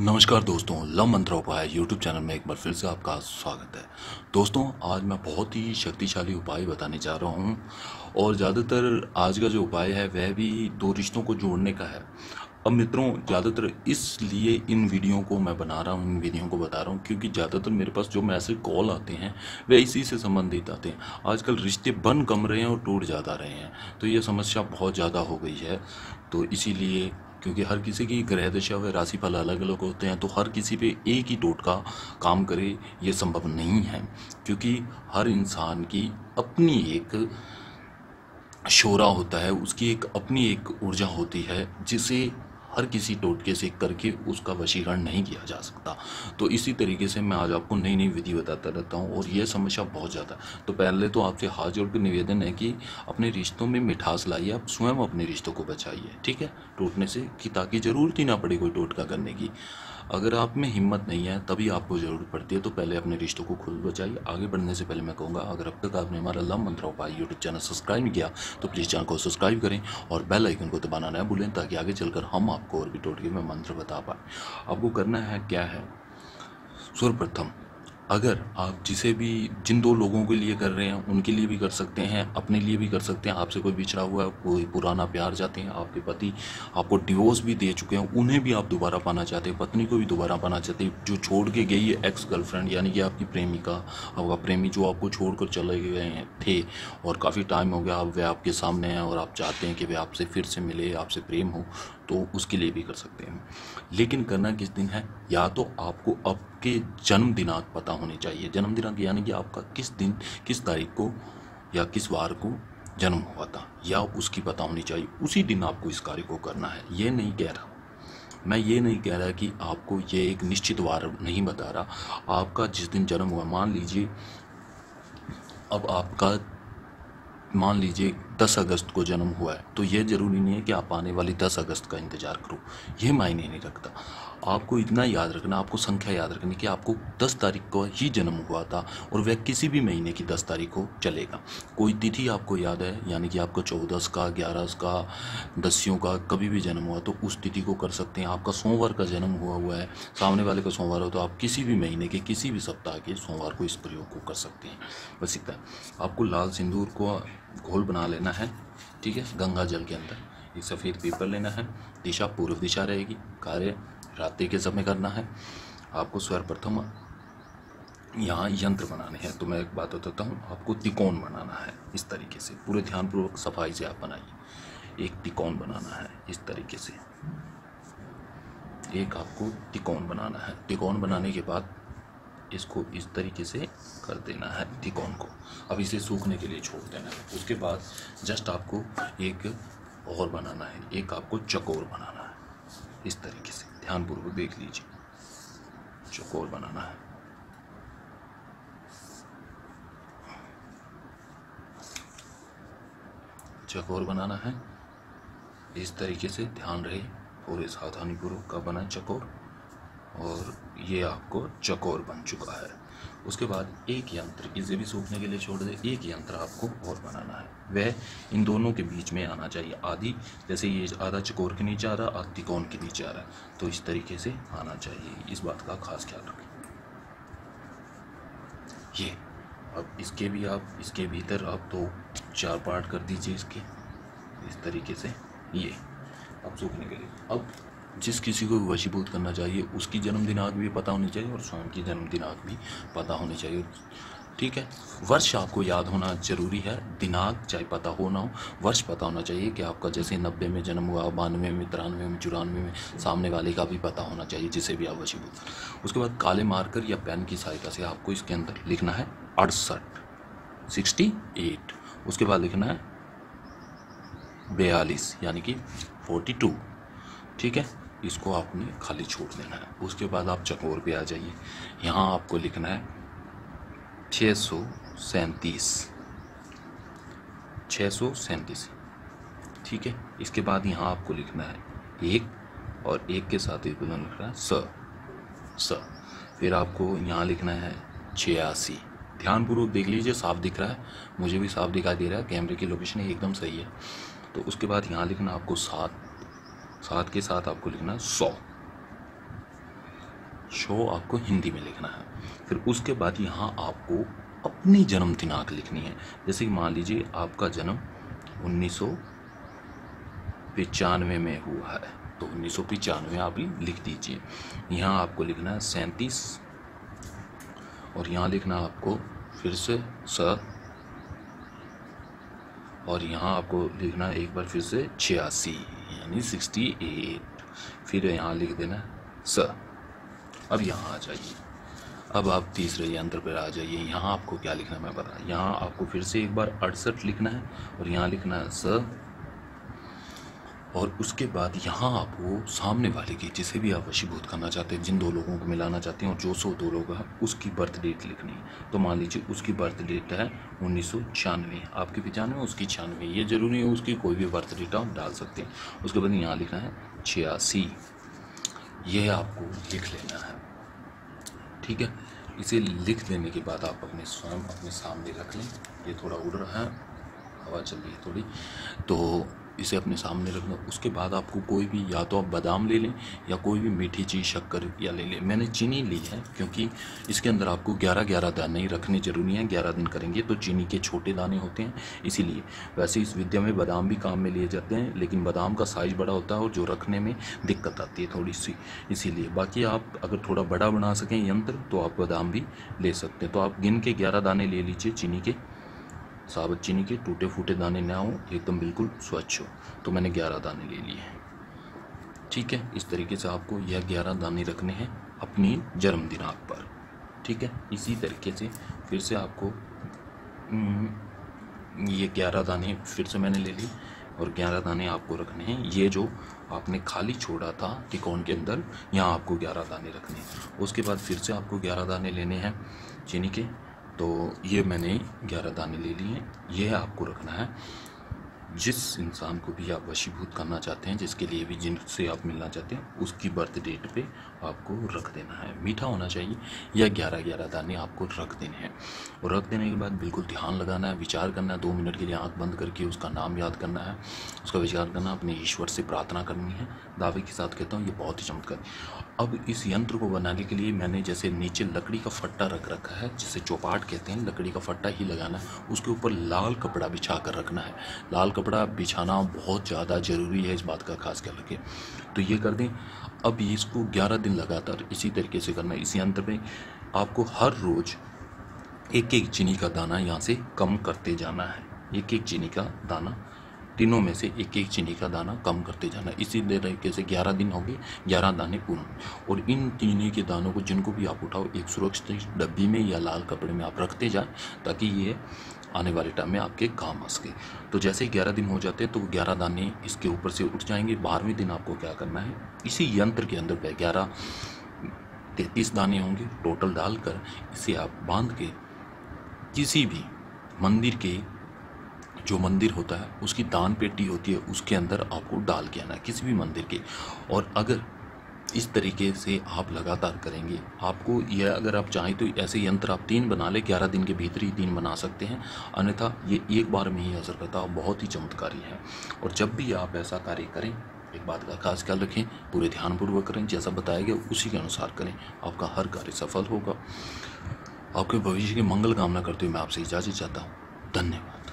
नमस्कार दोस्तों, लव मंत्रा उपाय यूट्यूब चैनल में एक बार फिर से आपका स्वागत है। दोस्तों, आज मैं बहुत ही शक्तिशाली उपाय बताने जा रहा हूँ और ज़्यादातर आज का जो उपाय है, वह भी दो रिश्तों को जोड़ने का है। अब मित्रों, ज़्यादातर इसलिए इन वीडियो को मैं बना रहा हूँ, इन वीडियो को बता रहा हूँ क्योंकि ज़्यादातर मेरे पास जो मैसेज कॉल आते हैं वे इसी से संबंधित आते हैं। आजकल रिश्ते बन कम रहे हैं और टूट ज़्यादा रहे हैं तो ये समस्या बहुत ज़्यादा हो गई है। तो इसीलिए क्योंकि हर किसी की ग्रह दशा व राशिफल अलग अलग होते हैं तो हर किसी पे एक ही टोटका काम करे, ये संभव नहीं है। क्योंकि हर इंसान की अपनी एक शोरा होता है, उसकी एक अपनी एक ऊर्जा होती है, जिसे हर किसी टोटके से करके उसका वशीकरण नहीं किया जा सकता। तो इसी तरीके से मैं आज आपको नई नई विधि बताता रहता हूँ और यह समस्या बहुत ज़्यादा तो पहले तो आपसे हाथ जोड़ के निवेदन है कि अपने रिश्तों में मिठास लाइए, आप स्वयं अपने रिश्तों को बचाइए, ठीक है? टूटने से कि ताकि ज़रूरत ही ना पड़े कोई टोटका करने की। अगर आप में हिम्मत नहीं है, तभी आपको ज़रूरत पड़ती है तो पहले अपने रिश्तों को खुद बचाइए। आगे बढ़ने से पहले मैं कहूँगा, अगर अब तक आपने हमारा लव मंत्रा उपाय यूट्यूब चैनल सब्सक्राइब किया तो प्लीज़ चैनल को सब्सक्राइब करें और बेल आइकन को दबाना न भूलें, ताकि आगे चलकर हम आपको और भी टोटके में मंत्र बता पाए। आपको करना है, क्या है? सर्वप्रथम अगर आप जिसे भी, जिन दो लोगों के लिए कर रहे हैं, उनके लिए भी कर सकते हैं, अपने लिए भी कर सकते हैं, आपसे कोई बिछड़ा हुआ है, कोई पुराना प्यार चाहते हैं, आपके पति आपको डिवोर्स भी दे चुके हैं, उन्हें भी आप दोबारा पाना चाहते हैं, पत्नी को भी दोबारा पाना चाहते हैं, जो छोड़ के गई है एक्स गर्लफ्रेंड यानी कि आपकी प्रेमिका, आपका प्रेमी जो आपको छोड़ कर चले गए हैं, थे, और काफ़ी टाइम हो गया, अब वे आपके सामने हैं, और आप चाहते हैं कि वे आपसे फिर से मिले, आपसे प्रेम हो तो उसके लिए भी कर सकते हैं। लेकिन करना किस दिन है? या तो आपको आपके जन्म दिनांक पता होने चाहिए। जन्म दिनांक यानी कि आपका किस दिन, किस तारीख को या किस वार को जन्म हुआ था, या उसकी पता होनी चाहिए। उसी दिन आपको इस कार्य को करना है। ये नहीं कह रहा। मैं ये नहीं कह रहा कि आपको ये एक निश्चित वार नहीं बता रहा। आपका जिस दिन जन्म हुआ, मान लीजिए, अब आपका, मान लीजिए दस अगस्त को जन्म हुआ है। तो ये ज़रूरी नहीं है कि आप आने वाली दस अगस्त का इंतज़ार करो। ये मायने नहीं रखता। आपको इतना याद रखना, आपको संख्या याद रखनी कि आपको दस तारीख को ही जन्म हुआ था और वह किसी भी महीने की दस तारीख को चलेगा। कोई तिथि आपको याद है? यानी कि आपको चौदस का ग्यारह का, दसियों का कभी भी जन्म हुआ तो उस तिथि को कर सकते हैं। आपका सोमवार का जन्म हुआ हुआ है। सामने वाले का सोमवार हो तो आप किसी भी महीने के, किसी भी सप्ताह के सोमवार को इस प्रयोग को कर सकते हैं। बस इतना। आपको लाल सिंदूर को घोल बना लेना है, ठीक है? गंगा जल के अंदर। एक सफ़ेद पेपर लेना है। दिशा, पूर्व दिशा रहेगी। कार्य रात्रि के समय करना है। आपको सर्वप्रथम यहाँ यंत्र बनाने हैं। तो मैं एक बात बताता हूँ। आपको तिकोन बनाना है इस तरीके से। पूरे ध्यानपूर्वक सफ़ाई से आप बनाइए। एक तिकोन बनाना है इस तरीके से। एक आपको तिकोन बनाना है। तिकोन बनाने के बाद इसको इस तरीके से कर देना है, तिकोन को। अब इसे सूखने के लिए छोड़ देना है। उसके बाद जस्ट आपको एक और बनाना है, एक आपको चकोर बनाना है। इस तरीके से, ध्यानपूर्वक देख लीजिए। चकोर बनाना है। चकोर बनाना है। इस तरीके से ध्यान रहे, पूरे सावधानी पूर्वक का बना चकोर? और ये आपको चकोर बन चुका है। उसके बाद एक यंत्र, इसे भी सूखने के लिए छोड़ दे। एक यंत्र आपको और बनाना है। वह इन दोनों के बीच में आना चाहिए। आधी जैसे ये आधा चकोर के नीचे आ रहा आधी तिकोन के नीचे आ रहा है। तो इस तरीके से आना चाहिए। इस बात का खास ख्याल रखें। ये, अब इसके भी आप, इसके भीतर आप दो, चार पार्ट कर दीजिए इसके। इस तरीके से ये, अब सूखने के लिए। अब जिस किसी को वशीभूत करना चाहिए, उसकी जन्म दिनांक भी पता होनी चाहिए और स्वयं की जन्म दिनांक भी पता होनी चाहिए। ठीक है? वर्ष आपको याद होना ज़रूरी है, दिनांक चाहे पता हो ना हो, वर्ष पता होना चाहिए कि आपका जैसे नब्बे में जन्म हुआ, बानवे में, तिरानवे में, चौरानवे में, सामने वाले का भी पता होना चाहिए जिसे भी आप वशीभूत उसके बाद काले मार्कर या पेन की सहायता से आपको इसके अंदर लिखना है अड़सठ, सिक्सटी एट। उसके बाद लिखना है बयालीस, यानी कि फोर्टी टू। ठीक है? इसको आपने खाली छोड़ देना है। उसके बाद आप चकोर पे आ जाइए। यहाँ आपको लिखना है छः सौ सैंतीस। छः सौ सैंतीस। ठीक है? इसके बाद यहाँ आपको लिखना है एक और एक के साथ एक लिखना है स। स। फिर आपको यहाँ लिखना है छियासी। ध्यानपूर्वक देख लीजिए, साफ़ दिख रहा है। मुझे भी साफ़ दिखाई दे रहा है। कैमरे की लोकेशन एकदम सही है। तो उसके बाद यहाँ लिखना आपको सात। सात के साथ आपको लिखना सौ। शो आपको हिंदी में लिखना है। फिर उसके बाद यहाँ आपको अपनी जन्म दिनांक लिखनी है। जैसे कि मान लीजिए आपका जन्म उन्नीस सौ पचानवे में हुआ है तो उन्नीस सौ पचानवे आप लिख दीजिए। यहाँ आपको लिखना है सैंतीस और यहाँ लिखना आपको फिर से स और यहाँ आपको लिखना एक बार फिर से छियासी, यानी सिक्सटी एट फिर यहाँ लिख देना स। अब यहाँ आ जाइए। अब आप तीसरे यंत्र पर आ जाइए। यहाँ आपको क्या लिखना है मैं बता यहाँ आपको फिर से एक बार अड़सठ लिखना है और यहाँ लिखना है स। और उसके बाद यहाँ आपको सामने वाले की, जिसे भी आप वशीभूत करना चाहते हैं, जिन दो लोगों को मिलाना चाहते हैं और जो सौ दो लोग हैं, उसकी बर्थ डेट लिखनी है। तो मान लीजिए उसकी बर्थ डेट है उन्नीस सौ छियानवे। आपकी पचानवे उसकी छियानवे। ये ज़रूरी है उसकी कोई भी बर्थ डेट आप डाल सकते हैं। उसके बाद यहाँ लिखना है छियासी। ये आपको लिख लेना है। ठीक है? इसे लिख देने के बाद आप अपने स्वयं अपने सामने रख लें। ये थोड़ा उड़ रहा है। हवा चल रही है थोड़ी। तो इसे अपने सामने रखना। उसके बाद आपको कोई भी, या तो आप बादाम ले लें, या कोई भी मीठी चीज़, शक्कर, या ले लें। मैंने चीनी ली है, क्योंकि इसके अंदर आपको ग्यारह ग्यारह दाने ही रखने ज़रूरी हैं। ग्यारह दिन करेंगे तो चीनी के छोटे दाने होते हैं, इसीलिए। वैसे इस विद्या में बादाम भी काम में लिए जाते हैं, लेकिन बादाम का साइज़ बड़ा होता है और जो रखने में दिक्कत आती है थोड़ी सी इसीलिए बाकी आप अगर थोड़ा बड़ा बना सकें यंत्र तो आप बादाम भी ले सकते हैं। तो आप गिन के ग्यारह दाने ले लीजिए चीनी के। साबुत चीनी के टूटे फूटे दाने ना हो, एकदम बिल्कुल स्वच्छ हो। तो मैंने ग्यारह दाने ले लिए हैं। ठीक है, इस तरीके से आपको यह ग्यारह दाने रखने हैं अपनी जन्म दिनांक पर। ठीक है, इसी तरीके से फिर से आपको ये ग्यारह दाने फिर से मैंने ले लिए और ग्यारह दाने आपको रखने हैं। ये जो आपने खाली छोड़ा था तिकोन के अंदर, यहाँ आपको ग्यारह दाने रखने हैं। उसके बाद फिर से आपको ग्यारह दाने लेने हैं चीनी के। तो ये मैंने ग्यारह दाने ले लिए हैं। ये आपको रखना है। जिस इंसान को भी आप वशीभूत करना चाहते हैं, जिसके लिए भी जिनसे आप मिलना चाहते हैं, उसकी बर्थ डेट पे आपको रख देना है। मीठा होना चाहिए या ग्यारह ग्यारह दाने आपको रख देने हैं। और रख देने के बाद बिल्कुल ध्यान लगाना है, विचार करना है, दो मिनट के लिए आँख बंद करके उसका नाम याद करना है, उसका विचार करना अपने ईश्वर से प्रार्थना करनी है। दावे के साथ कहता हूँ, ये बहुत ही चमत्कार। अब इस यंत्र को बनाने के लिए मैंने जैसे नीचे लकड़ी का फट्टा रख रखा है, जिसे चौपाट कहते हैं, लकड़ी का फट्टा ही लगाना है। उसके ऊपर लाल कपड़ा बिछा कर रखना है। लाल कपड़ा बिछाना बहुत ज़्यादा ज़रूरी है इस बात का खास ख्याल रखें। तो ये कर दें, अब इसको ग्यारह दिन लगातार इसी तरीके से करना है। इस यंत्र में आपको हर रोज़ एक एक चीनी का दाना यहाँ से कम करते जाना है। एक एक चीनी का दाना तीनों में से एक एक चीनी का दाना कम करते जाना। इसी तरीके से ग्यारह दिन हो गए ग्यारह दाने पूर्ण। और इन चीनी के दानों को जिनको भी आप उठाओ, एक सुरक्षित डब्बी में या लाल कपड़े में आप रखते जाएँ, ताकि ये आने वाले टाइम में आपके काम आ सके। तो जैसे ग्यारह दिन हो जाते हैं तो ग्यारह दाने इसके ऊपर से उठ जाएँगे। बारहवें दिन आपको क्या करना है, इसी यंत्र के अंदर पे ग्यारह, तैतीस दाने होंगे टोटल डालकर इसे आप बाँध के किसी भी मंदिर के जो मंदिर होता है, उसकी दान पेटी होती है, उसके अंदर आपको डाल के आना है, किसी भी मंदिर के। और अगर इस तरीके से आप लगातार करेंगे, आपको यह अगर आप चाहें तो ऐसे यंत्र आप तीन बना ले, ग्यारह दिन के भीतर ही तीन बना सकते हैं। अन्यथा ये एक बार में ही असर करता बहुत ही चमत्कारी है। और जब भी आप ऐसा कार्य करें, एक बात का खास ख्याल रखें, पूरे ध्यानपूर्वक करें, जैसा बताया गया, उसी के अनुसार करें, आपका हर कार्य सफल होगा। आपके भविष्य की मंगल कामना करते हुए मैं आपसे इजाज़त चाहता हूँ। धन्यवाद।